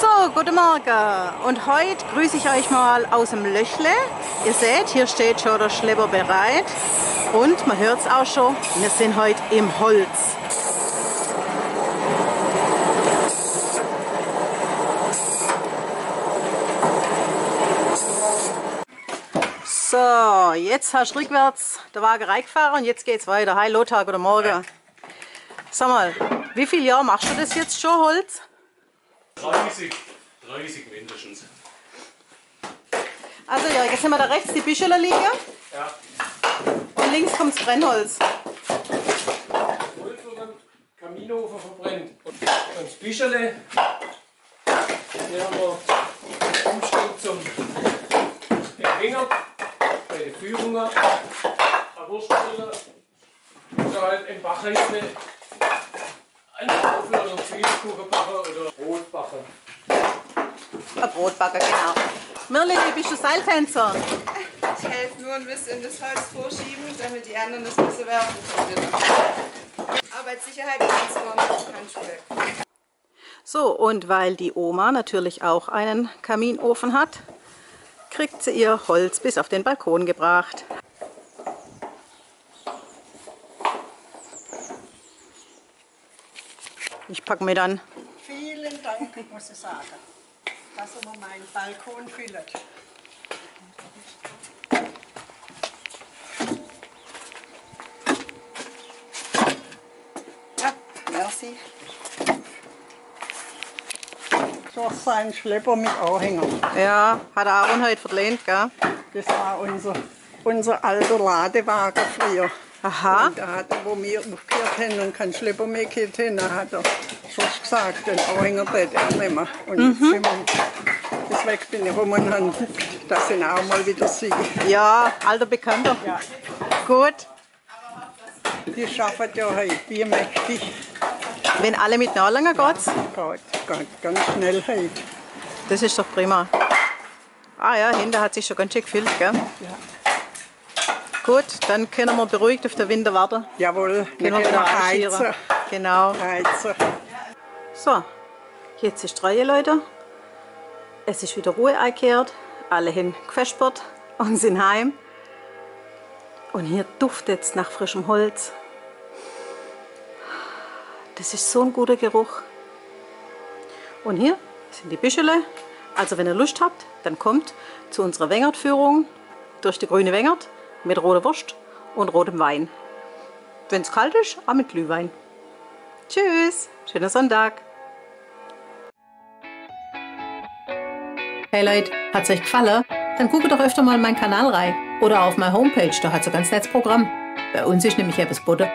So, guten Morgen. Und heute grüße ich euch mal aus dem Löchle. Ihr seht, hier steht schon der Schlepper bereit. Und man hört es auch schon, wir sind heute im Holz. So, jetzt hast du rückwärts der Wagen reingefahren und jetzt geht's weiter. Hi Lothar, guten Morgen. Sag mal, wie viele Jahre machst du das jetzt schon, Holz? 30, 30 mindestens. Also ja, jetzt haben wir da rechts die Büschel liegen Ja. und links kommt das Brennholz. Holz wird am Kaminofen verbrennt. Und das Büschele, hier haben wir Umstand zum Empfänger bei den Führungen. Wurstbrille oder halt ein Bachhäusle. Ein Apfel oder Zwiebelkuchen backen oder Brot backen. Ein Brotbacker, genau. Mirli, bist du Seiltänzer? Ich helfe nur ein bisschen das Holz vorschieben, damit die anderen das bisschen werfen können. Arbeitssicherheit ganz normal, kein. So, und weil die Oma natürlich auch einen Kaminofen hat, kriegt sie ihr Holz bis auf den Balkon gebracht. Ich packe mir dann Vielen Dank, muss ich sagen, dass ihr mir meinen Balkon füllt. Ja, merci. So sein Schlepper mit Anhänger. Ja, hat Aaron heute verlehnt, gell? Das war unser, unser alter Ladewagen früher. Aha. Und da hat er, wo wir aufgehört haben und keinen Schlepper mehr gehabt haben, da hat er sonst gesagt, den Anhänger tät er nicht mehr. Und jetzt sind wir, deswegen bin ich rum und habe geguckt, dass ich ihn auch mal wieder sehe. Ja, alter Bekannter. Ja, Gut. die schaffen ja heute, wie mächtig. Wenn alle mit nachlangen geht's. Geht, geht ganz schnell heute. Das ist doch prima. Ah ja, hinter hat sich schon ganz schön gefüllt, gell? Gut, dann können wir beruhigt auf den Winter warten. Jawohl, Können wir wieder heizen. Genau. heizen. So, jetzt ist drei Leute. Es ist wieder Ruhe eingekehrt. Alle hin gefespert und sind heim. Und hier duftet es nach frischem Holz. Das ist so ein guter Geruch. Und hier sind die Büschele. Also wenn ihr Lust habt, dann kommt zu unserer Wengertführung durch die grüne Wengert mit roter Wurst und rotem Wein. Wenn es kalt ist, auch mit Glühwein. Tschüss, schöner Sonntag. Hey Leute, hat's euch gefallen? Dann guckt doch öfter mal in meinen Kanal rein oder auf meine Homepage, da hat's ein ganz nettes Programm. Bei uns ist nämlich etwas Butter.